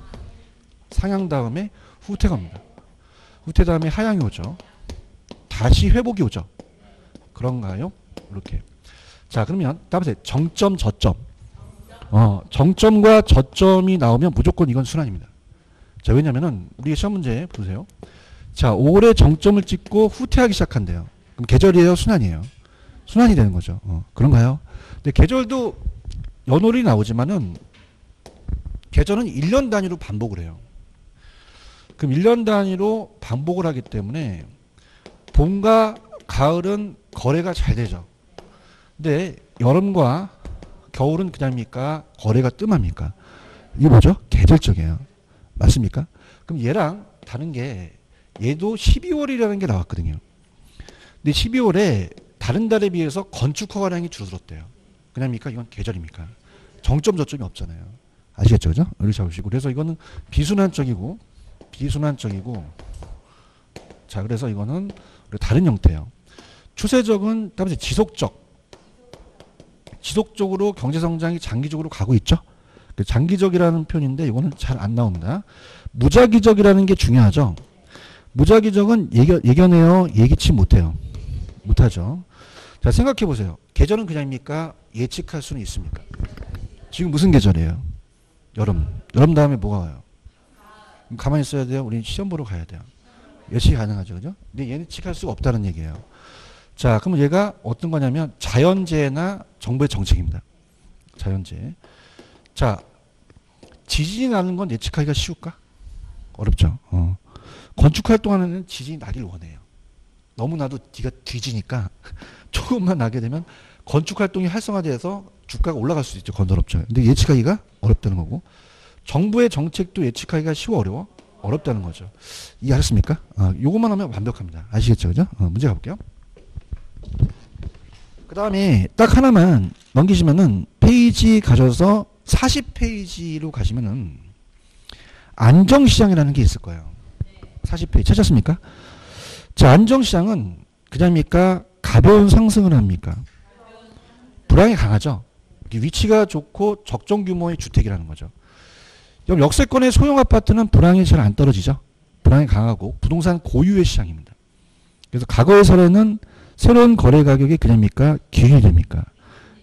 Speaker 1: 상향 다음에 후퇴가 옵니다. 후퇴 다음에 하향이 오죠. 다시 회복이 오죠. 그런가요? 이렇게. 자, 그러면 따보세요. 정점, 저점. 어, 정점과 저점이 나오면 무조건 이건 순환입니다. 자, 왜냐면은 우리 시험 문제 보세요. 자, 올해 정점을 찍고 후퇴하기 시작한대요. 그럼 계절이에요, 순환이에요? 순환이 되는 거죠. 어, 그런가요? 근데 계절도 연월이 나오지만은 계절은 1년 단위로 반복을 해요. 그럼 1년 단위로 반복을 하기 때문에 봄과 가을은 거래가 잘 되죠. 근데 여름과 겨울은 그냥입니까? 거래가 뜸합니까? 이게 뭐죠? 계절적이에요. 맞습니까? 그럼 얘랑 다른 게 얘도 12월이라는 게 나왔거든요. 근데 12월에 다른 달에 비해서 건축 허가량이 줄어들었대요. 그냥입니까? 이건 계절입니까? 정점 저점이 없잖아요. 아시겠죠? 그죠? 이렇게 잡으시고. 그래서 이거는 비순환적이고 비순환적이고 자, 그래서 이거는 다른 형태예요. 추세적은 다음에 지속적. 지속적으로 경제 성장이 장기적으로 가고 있죠. 그 장기적이라는 표현인데 이거는 잘 안 나옵니다. 무작위적이라는 게 중요하죠. 무작위적은 예견, 예견해요. 예기치 못해요. 못하죠. 자 생각해 보세요. 계절은 그냥입니까? 예측할 수는 있습니까? 지금 무슨 계절이에요? 여름. 여름 다음에 뭐가 와요? 가만히 있어야 돼요. 우리 시험 보러 가야 돼요. 예측이 가능하죠. 그죠? 근데 예측할 수가 없다는 얘기예요. 자, 그러면 얘가 어떤 거냐면 자연재해나 정부의 정책입니다. 자연재해. 자, 지진이 나는 건 예측하기가 쉬울까? 어렵죠. 어. 건축 활동하는 지진이 나길 원해요. 너무나도 뒤가 뒤지니까 [laughs] 조금만 나게 되면 건축 활동이 활성화돼서 주가가 올라갈 수 있죠. 건설업체. 근데 예측하기가 어렵다는 거고 정부의 정책도 예측하기가 쉬워 어려워? 어렵다는 거죠. 이해하셨습니까? 아, 요것만 하면 완벽합니다. 아시겠죠? 그죠? 어, 문제 가볼게요. 그 다음에 딱 하나만 넘기시면은 페이지 가셔서 40페이지로 가시면은 안정시장이라는 게 있을 거예요. 40페이지 찾았습니까? 자, 안정시장은 그냥입니까? 가벼운 상승을 합니까? 불황이 강하죠. 위치가 좋고 적정 규모의 주택이라는 거죠. 그럼 역세권의 소형 아파트는 불황이 잘 안 떨어지죠. 불황이 강하고 부동산 고유의 시장입니다. 그래서 과거의 사례는 새로운 거래 가격이 그냥입니까? 기준이 됩니까?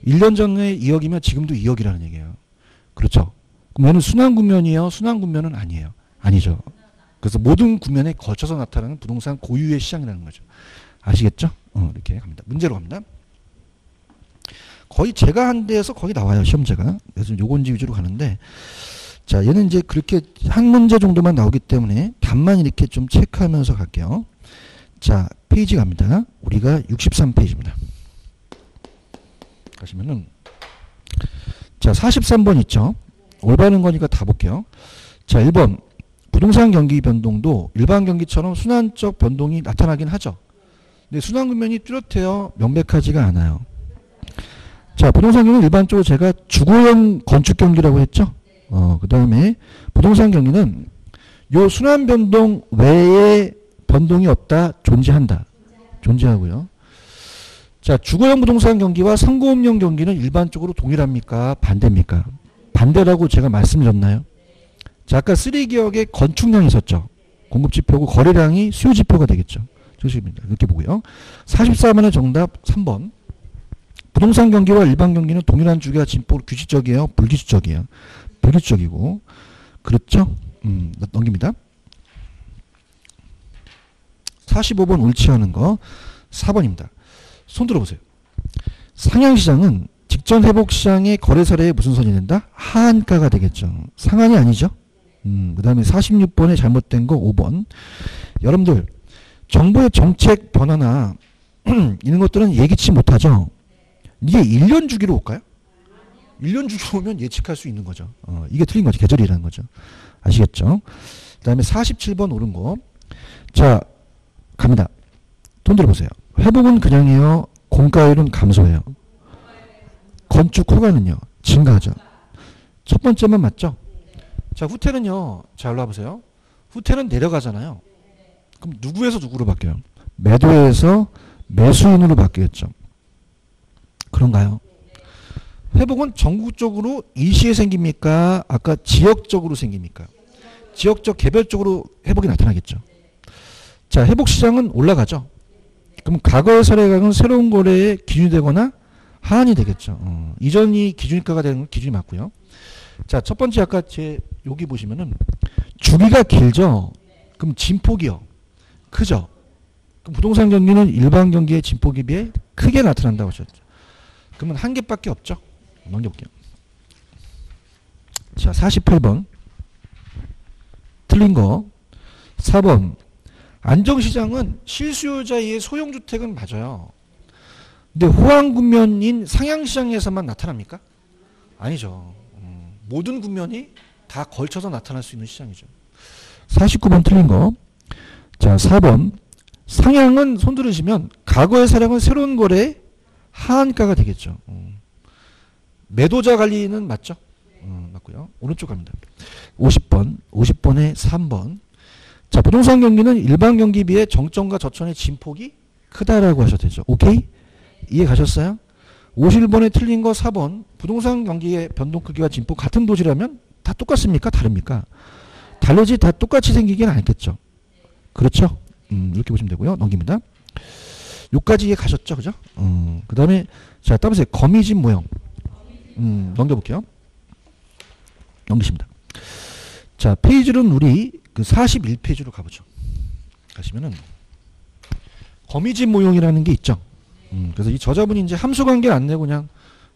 Speaker 1: 1년 전에 2억이면 지금도 2억이라는 얘기예요. 그렇죠. 그럼 얘는 순환 국면이에요? 순환 국면은 아니에요. 아니죠. 그래서 모든 국면에 거쳐서 나타나는 부동산 고유의 시장이라는 거죠. 아시겠죠? 어, 이렇게 갑니다. 문제로 갑니다. 거의 제가 한 데에서 거기 나와요. 시험제가. 그래서 요건지 위주로 가는데 자 얘는 이제 그렇게 한 문제 정도만 나오기 때문에 답만 이렇게 좀 체크하면서 갈게요. 자 페이지 갑니다. 우리가 63페이지입니다. 가시면은 자 43번 있죠. 올바른 거니까 다 볼게요. 자 1번 부동산 경기 변동도 일반 경기처럼 순환적 변동이 나타나긴 하죠. 근데 순환 국면이 뚜렷해요. 명백하지가 않아요. 자 부동산 경기는 일반적으로 제가 주거용 건축 경기라고 했죠. 어, 그 다음에 부동산 경기는 요 순환 변동 외에 변동이 없다 존재한다. 존재하고요. 자, 주거용 부동산 경기와 상고업용 경기는 일반적으로 동일합니까? 반대입니까? 반대라고 제가 말씀드렸나요? 자, 아까 3기억에 건축량이 있었죠. 공급지표고 거래량이 수요지표가 되겠죠. 조심입니다. 이렇게 보고요. 44번의 정답 3번. 부동산 경기와 일반 경기는 동일한 주기와 진폭 규칙적이에요? 불규칙적이에요? 불규칙적이고. 그렇죠? 음, 넘깁니다. 45번 옳지 않은 거 4번입니다. 손 들어보세요. 상향시장은 직전 회복시장의 거래 사례에 무슨 선이 된다? 하한가가 되겠죠. 상한이 아니죠. 음, 그 다음에 46번에 잘못된 거 5번. 여러분들 정부의 정책 변화나 [clears throat] 이런 것들은 예기치 못하죠. 이게 1년 주기로 올까요? 1년 주기로 오면 예측할 수 있는 거죠. 어, 이게 틀린 거죠. 계절이라는 거죠. 아시겠죠? 그 다음에 47번 옳은 거. 자, 갑니다. 돈 들어보세요. 회복은 그냥이에요. 공가율은 감소해요. 건축 허가는요. 증가하죠. 첫 번째만 맞죠? 자, 후퇴는요. 잘 올라보세요. 후퇴는 내려가잖아요. 그럼 누구에서 누구로 바뀌어요? 매도에서 매수인으로 바뀌겠죠. 그런가요? 회복은 전국적으로 일시에 생깁니까? 아까 지역적으로 생깁니까? 지역적 개별적으로 회복이 나타나겠죠. 자, 회복 시장은 올라가죠. 그럼 과거의 사례가는 새로운 거래에 기준이 되거나 하한이 되겠죠. 어, 이전이 기준가가 되는 건 기준이 맞고요. 자, 첫 번째 아까 제 여기 보시면은 주기가 길죠. 그럼 진폭이요. 크죠. 부동산 경기는 일반 경기의 진폭에 비해 크게 나타난다고 하셨죠. 그러면 한 개밖에 없죠. 넘겨볼게요. 자, 48번. 틀린 거. 4번. 안정시장은 실수요자의 소형주택은 맞아요. 근데 호황 국면인 상향시장에서만 나타납니까? 아니죠. 음, 모든 국면이 다 걸쳐서 나타날 수 있는 시장이죠. 49번 틀린 거. 자, 4번. 상향은 손 들으시면 과거의 사량은 새로운 거래 하한가가 되겠죠. 음. 매도자 관리는 맞죠? 음, 맞고요. 오른쪽 갑니다. 50번, 50번에 3번. 자, 부동산 경기는 일반 경기 비해 정점과 저점의 진폭이 크다라고 하셔도 되죠. 오케이? 이해 가셨어요? 51번에 틀린 거 4번. 부동산 경기의 변동 크기와 진폭 같은 도시라면 다 똑같습니까? 다릅니까? 다르지 다 똑같이 생기긴 않겠죠. 그렇죠? 음, 이렇게 보시면 되고요. 넘깁니다. 요까지 가셨죠? 그죠? 음, 그 다음에, 자, 따보세요. 거미집 모형. 음, 넘겨볼게요. 넘기십니다. 자, 페이지는 우리 그 41페이지로 가보죠. 가시면은, 거미집 모형이라는 게 있죠. 음, 그래서 이 저자분이 이제 함수 관계를 안 내고 그냥,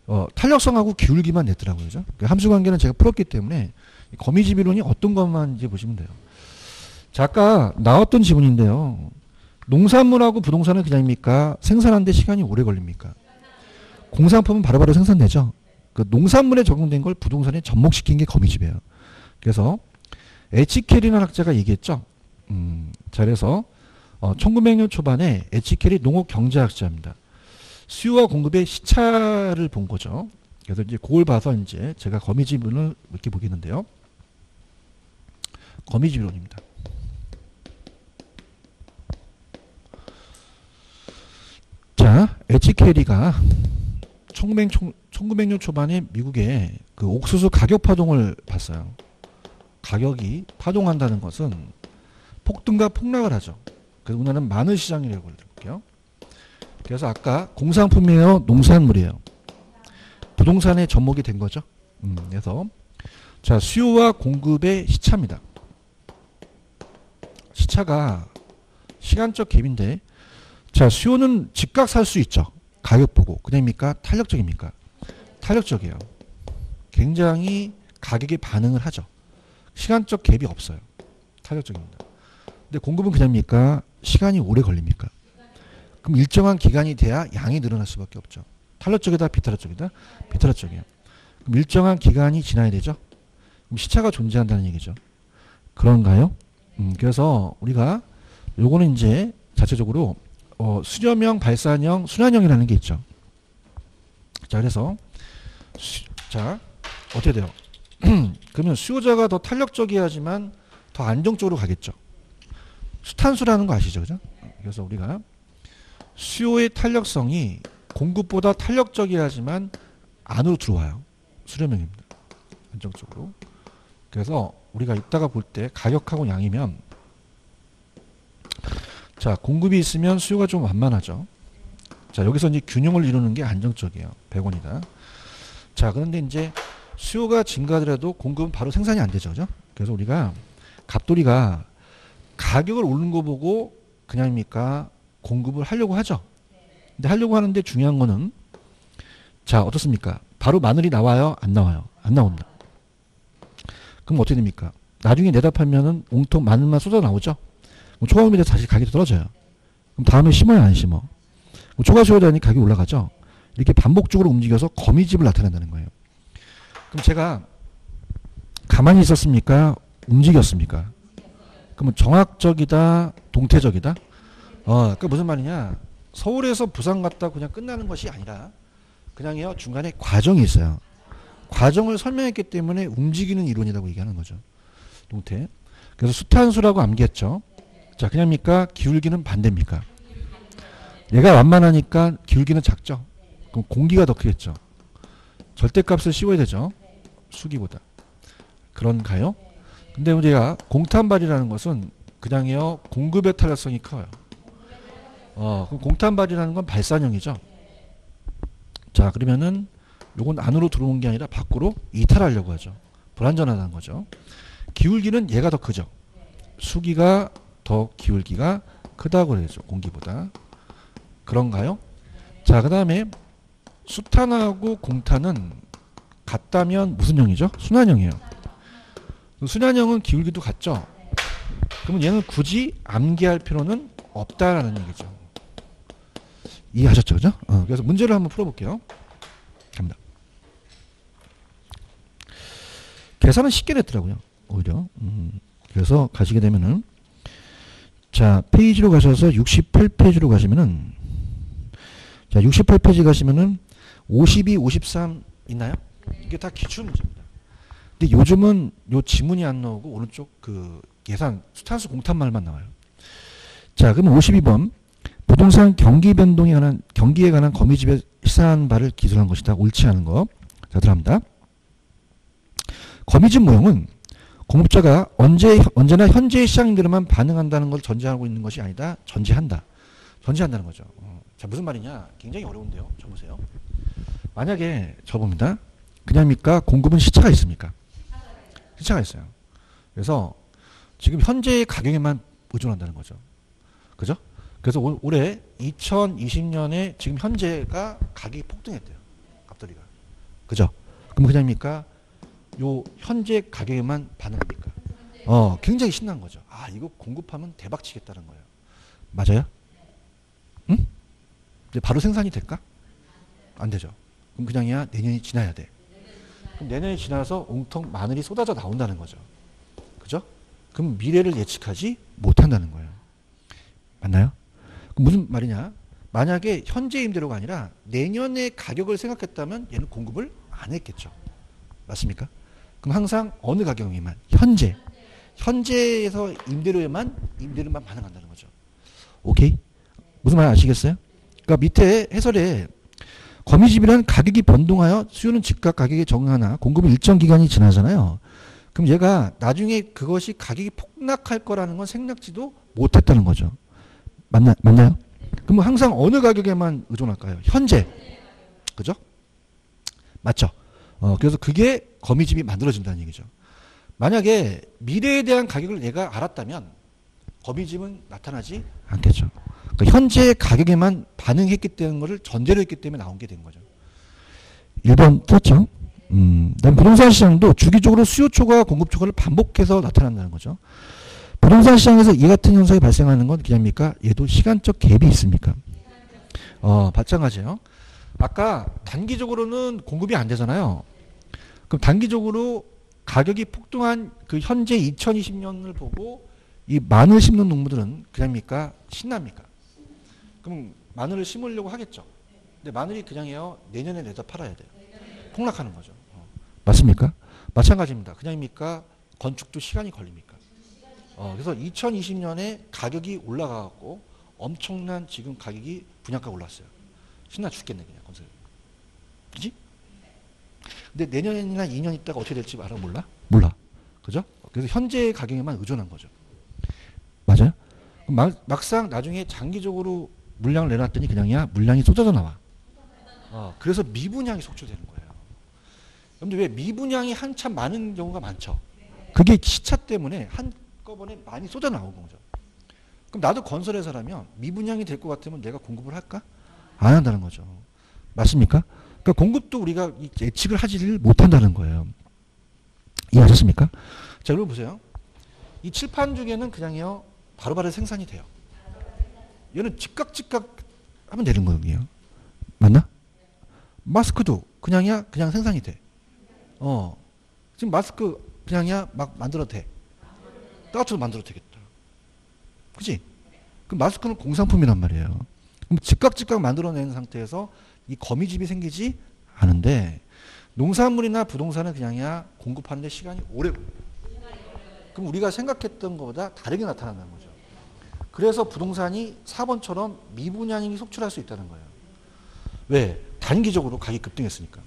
Speaker 1: 어, 탄력성하고 기울기만 냈더라고요. 그죠? 그 함수 관계는 제가 풀었기 때문에, 거미집 이론이 어떤 것만 이제 보시면 돼요. 자, 아까 나왔던 지문인데요. 농산물하고 부동산은 그냥입니까? 생산하는데 시간이 오래 걸립니까? 공산품은 바로바로 생산되죠. 그 농산물에 적용된 걸 부동산에 접목시킨 게 거미집이에요. 그래서 에치켈이라는 학자가 얘기했죠. 음, 자, 그래서 어, 1900년 초반에 에치켈이 농업 경제학자입니다. 수요와 공급의 시차를 본 거죠. 그래서 이제 그걸 봐서 이제 제가 거미집을 이렇게 보겠는데요. 거미집이론입니다. 자, 에치케리가 1900년 초반에 미국의 그 옥수수 가격 파동을 봤어요. 가격이 파동한다는 것은 폭등과 폭락을 하죠. 그래서 우리나라는 마늘 시장이라고 볼게요. 그래서 아까 공산품이에요, 농산물이에요. 부동산에 접목이 된 거죠. 음, 그래서 자 수요와 공급의 시차입니다. 시차가 시간적 갭인데 자 수요는 즉각 살 수 있죠. 가격 보고 그냥입니까? 탄력적입니까? 탄력적이에요. 굉장히 가격에 반응을 하죠. 시간적 갭이 없어요. 탄력적입니다. 근데 공급은 그냥입니까? 시간이 오래 걸립니까? 그럼 일정한 기간이 돼야 양이 늘어날 수밖에 없죠. 탄력적이다, 비탄력적이다? 비탄력적이에요. 그럼 일정한 기간이 지나야 되죠. 그럼 시차가 존재한다는 얘기죠. 그런가요? 음, 그래서 우리가 요거는 이제 자체적으로 어, 수렴형, 발산형, 순환형이라는 게 있죠. 자, 그래서 수, 자 어떻게 돼요? [clears throat] 그러면 수요자가 더 탄력적이야지만 더 안정적으로 가겠죠. 수탄수라는 거 아시죠, 그죠? 그래서 우리가 수요의 탄력성이 공급보다 탄력적이야지만 안으로 들어와요. 수렴형입니다. 안정적으로. 그래서 우리가 이따가 볼 때 가격하고 양이면 자 공급이 있으면 수요가 좀 완만하죠. 자 여기서 이제 균형을 이루는 게 안정적이에요. 100원이다. 자 그런데 이제 수요가 증가하더라도 공급은 바로 생산이 안 되죠. 그죠? 그래서 우리가 갑돌이가 가격을 오르는 거 보고 그냥입니까? 공급을 하려고 하죠. 근데 하려고 하는데 중요한 거는 자 어떻습니까? 바로 마늘이 나와요? 안 나와요? 안 나온다. 그럼 어떻게 됩니까? 나중에 내다 팔면은 옹통 마늘만 쏟아 나오죠? 초과금이 돼서 다시 가격이 떨어져요. 그럼 다음에 심어야 안 심어? 초과 수요자니 가격이 올라가죠? 이렇게 반복적으로 움직여서 거미집을 나타낸다는 거예요. 그럼 제가 가만히 있었습니까? 움직였습니까? 그러면 정학적이다, 동태적이다? 어, 그 무슨 말이냐? 서울에서 부산 갔다 그냥 끝나는 것이 아니라 그냥요 중간에 과정이 있어요. 과정을 설명했기 때문에 움직이는 이론이라고 얘기하는 거죠. 동태. 그래서 수탄수라고 암기했죠. 자, 그냥입니까? 기울기는 반대입니까? 얘가 완만하니까 기울기는 작죠. 그럼 공기가 더 크겠죠. 절대값을 씌워야 되죠. 수기보다. 그런가요? 근데 우리가 공탄발이라는 것은 그냥요 공급의 탄력성이 커요. 어, 그럼 공탄 발이라는 건 발산형이죠. 자, 그러면은 요건 안으로 들어오는 게 아니라 밖으로 이탈하려고 하죠. 불안전하다는 거죠. 기울기는 얘가 더 크죠. 수기가 더 기울기가 크다고 그러죠. 공기보다. 그런가요? 자, 그 다음에 수탄하고 공탄은 같다면 무슨 형이죠? 순환형이에요. 순환형은 기울기도 같죠? 그러면 얘는 굳이 암기할 필요는 없다라는 얘기죠. 이해하셨죠, 그죠? 어, 그래서 문제를 한번 풀어볼게요. 갑니다. 계산은 쉽게 냈더라고요. 오히려. 음, 그래서 가시게 되면은 자 페이지로 가셔서 68페이지로 가시면은 자 68페이지 가시면은 52, 53 있나요? 이게 다 기출 문제입니다. 근데 요즘은 요 지문이 안 나오고 오른쪽 그 예산 수탄수 공탄말만 나와요. 자 그럼 52번 부동산 경기 변동에 관한 경기에 관한 거미집에 시사한 바를 기술한 것이다. 옳지 않은 거. 자 들어갑니다. 거미집 모형은 공급자가 언제 언제나 현재의 시장들에만 반응한다는 걸 전제하고 있는 것이 아니다. 전제한다. 전제한다는 거죠. 어. 자 무슨 말이냐? 굉장히 어려운데요. 저 보세요. 만약에 저 봅니다. 그냥입니까? 공급은 시차가 있습니까? 시차가 있어요. 그래서 지금 현재의 가격에만 의존한다는 거죠. 그죠? 그래서 올, 올해 2020년에 지금 현재가 가격이 폭등했대요. 갑돌이가. 그죠? 그럼 그냥입니까? 요 현재 가격에만 반응합니까? 어, 굉장히 신난 거죠. 아, 이거 공급하면 대박 치겠다는 거예요. 맞아요? 응? 이제 바로 생산이 될까? 안 되죠. 그럼 그냥이야 내년이 지나야 돼. 그럼 내년이 지나서 옹통 마늘이 쏟아져 나온다는 거죠. 그죠? 그럼 미래를 예측하지 못한다는 거예요. 맞나요? 무슨 말이냐? 만약에 현재 임대료가 아니라 내년의 가격을 생각했다면 얘는 공급을 안 했겠죠. 맞습니까? 그럼 항상 어느 가격에만 현재 현재에서 임대료에만 임대료만 반응한다는 거죠. 오케이? 무슨 말 아시겠어요? 그러니까 밑에 해설에 거미집이란 가격이 변동하여 수요는 즉각 가격에 적응하나 공급은 일정 기간이 지나잖아요. 그럼 얘가 나중에 그것이 가격이 폭락할 거라는 건 생각지도 못했다는 거죠. 맞나, 맞나요? 그럼 항상 어느 가격에만 의존할까요? 현재. 그죠? 맞죠? 어, 그래서 그게 거미집이 만들어진다는 얘기죠. 만약에 미래에 대한 가격을 내가 알았다면 거미집은 나타나지 않겠죠. 그러니까 현재 가격에만 반응했기 때문에 것을 전제로 했기 때문에 나온 게 된 거죠. 1번 떴죠. 음, 그다음 부동산 시장도 주기적으로 수요 초과 공급 초과를 반복해서 나타난다는 거죠. 부동산 시장에서 이 같은 현상이 발생하는 건 그냥입니까? 얘도 시간적 갭이 있습니까? 어, 마찬가지예요. 아까 단기적으로는 공급이 안 되잖아요. 그럼 단기적으로 가격이 폭등한 그 현재 2020년을 보고 이 마늘 심는 농부들은 그냥입니까? 신납니까? 그럼 마늘을 심으려고 하겠죠. 근데 마늘이 그냥이요 내년에 내다 팔아야 돼요. 폭락하는 거죠. 어. 맞습니까? 마찬가지입니다. 그냥입니까? 건축도 시간이 걸립니까? 어, 그래서 2020년에 가격이 올라가갖고 엄청난 지금 가격이 분양가 올랐어요. 신나 죽겠네 그냥 건설. 그지? 근데 내년이나 2년 있다가 어떻게 될지 알아 몰라? 몰라. 그죠? 그래서 현재 가격에만 의존한 거죠. 맞아요? 막, 막상 나중에 장기적으로 물량을 내놨더니 그냥이야 물량이 쏟아져 나와. 어, 그래서 미분양이 속출되는 거예요. 그런데 왜 미분양이 한참 많은 경우가 많죠? 그게 시차 때문에 한 꺼번에 많이 쏟아 나온 거죠. 그럼 나도 건설회사라면 미분양이 될 것 같으면 내가 공급을 할까? 안 한다는 거죠. 맞습니까? 그러니까 공급도 우리가 예측을 하지를 못한다는 거예요. 이해하셨습니까? 자, 여러분 보세요. 이 칠판 중에는 그냥요 바로바로 생산이 돼요. 얘는 즉각 즉각 하면 되는 거예요. 맞나? 마스크도 그냥이야 그냥 생산이 돼. 어 지금 마스크 그냥이야 막 만들어도 돼. 따뜻도 만들어도 되겠다. 그지? 그 마스크는 공산품이란 말이에요. 그럼 즉각 즉각 만들어낸 상태에서 이 거미집이 생기지 않은데 농산물이나 부동산은 그냥이야 공급하는데 시간이 오래. 그럼 우리가 생각했던 것보다 다르게 나타난다는 거죠. 그래서 부동산이 4번처럼 미분양이 속출할 수 있다는 거예요. 왜? 단기적으로 가격이 급등했으니까.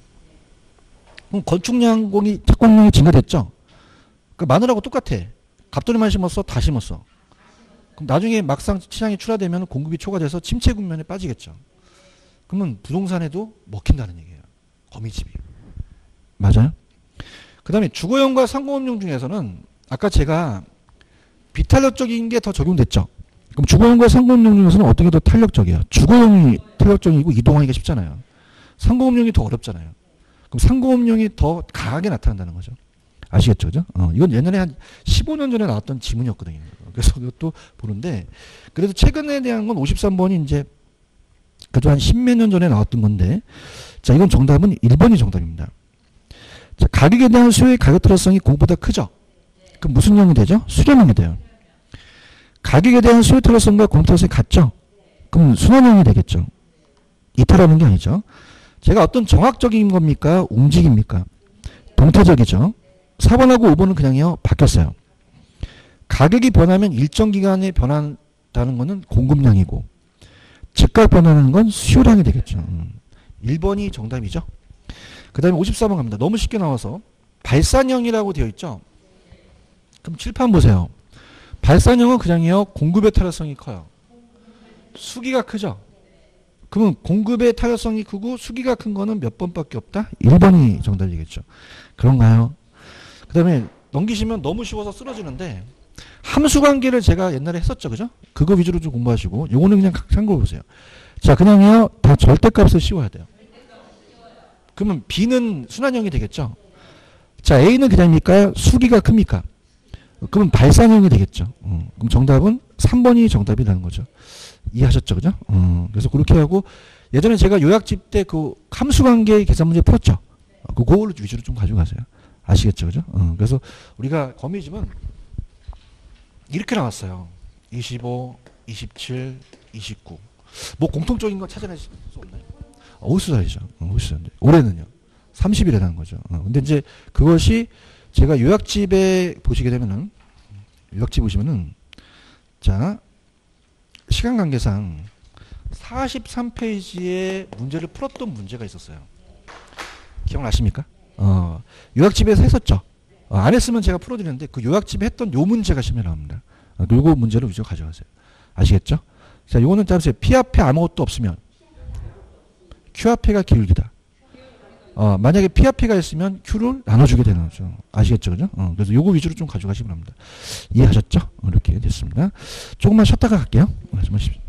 Speaker 1: 그럼 건축량공이 착공량이 증가됐죠? 그 마늘하고 똑같아. 갑돌이만 심었어? 다 심었어. 그럼 나중에 막상 시장이 출하되면 공급이 초과돼서 침체 국면에 빠지겠죠. 그러면 부동산에도 먹힌다는 얘기예요. 거미집이. 맞아요? 그 다음에 주거용과 상공업용 중에서는 아까 제가 비탄력적인 게 더 적용됐죠. 그럼 주거용과 상공업용 중에서는 어떻게 더 탄력적이에요? 주거용이 탄력적이고 이동하기가 쉽잖아요. 상공업용이 더 어렵잖아요. 그럼 상공업용이 더 강하게 나타난다는 거죠. 아시겠죠? 그죠? 어, 이건 옛날에 한 15년 전에 나왔던 지문이었거든요. 그래서 이것도 보는데, 그래도 최근에 대한 건 53번이 이제, 그래도 한 10몇 년 전에 나왔던 건데, 자, 이건 정답은 1번이 정답입니다. 자, 가격에 대한 수요의 가격 타락성이 공보다 크죠? 그럼 무슨 형이 되죠? 수렴형이 돼요. 가격에 대한 수요 타락성과 공보 타락성이 같죠? 그럼 순환형이 되겠죠? 이탈하는 게 아니죠. 제가 어떤 정확적인 겁니까? 움직입니까? 동태적이죠. 4번하고 5번은 그냥요, 바뀌었어요. 가격이 변하면 일정 기간에 변한다는 것은 공급량이고, 즉각 변하는 건 수요량이 되겠죠. 음. 1번이 정답이죠. 그 다음에 54번 갑니다. 너무 쉽게 나와서. 발산형이라고 되어 있죠. 그럼 칠판 보세요. 발산형은 그냥요, 공급의 타협성이 커요. 수기가 크죠. 그러면 공급의 타협성이 크고 수기가 큰 거는 몇 번밖에 없다? 1번이 정답이겠죠. 그런가요? 그 다음에 넘기시면 너무 쉬워서 쓰러지는데 함수 관계를 제가 옛날에 했었죠. 그죠? 그거 위주로 좀 공부하시고 요거는 그냥 참고해 보세요. 자, 그냥요. 다 절대값을 씌워야 돼요. 그러면 B는 순환형이 되겠죠. 자, A는 그냥입니까? 수기가 큽니까? 그러면 발산형이 되겠죠. 어, 그럼 정답은 3번이 정답이라는 거죠. 이해하셨죠? 그죠? 어, 그래서 그렇게 하고 예전에 제가 요약집 때 그 함수 관계 계산 문제 풀었죠. 어, 그거를 위주로 좀 가져가세요. 아시겠죠? 그죠? 어, 그래서 우리가 거미집은 이렇게 나왔어요. 25, 27, 29. 뭐 공통적인 거 찾아낼 수 없나요? 어, 홀수살이죠. 어, 홀수살인데. 올해는요. 30일에 난 거죠. 어, 근데 이제 그것이 제가 요약집에 보시게 되면은 요약집 보시면은 자 시간 관계상 43페이지에 문제를 풀었던 문제가 있었어요. 기억나십니까? 어, 요약집에서 했었죠. 어, 안 했으면 제가 풀어드렸는데 그 요약집에 했던 요 문제가 시험에 나옵니다. 어, 요거 문제를 위주로 가져가세요. 아시겠죠? 자, 요거는 따보세요. P 앞에 아무것도 없으면 Q 앞에가 기울기다. 어, 만약에 P 앞에가 있으면 Q를 나눠주게 되는 거죠. 아시겠죠? 그죠? 어, 그래서 요거 위주로 좀 가져가시기 바랍니다. 이해하셨죠? 어, 이렇게 됐습니다. 조금만 쉬었다가 갈게요. 말씀하십시오.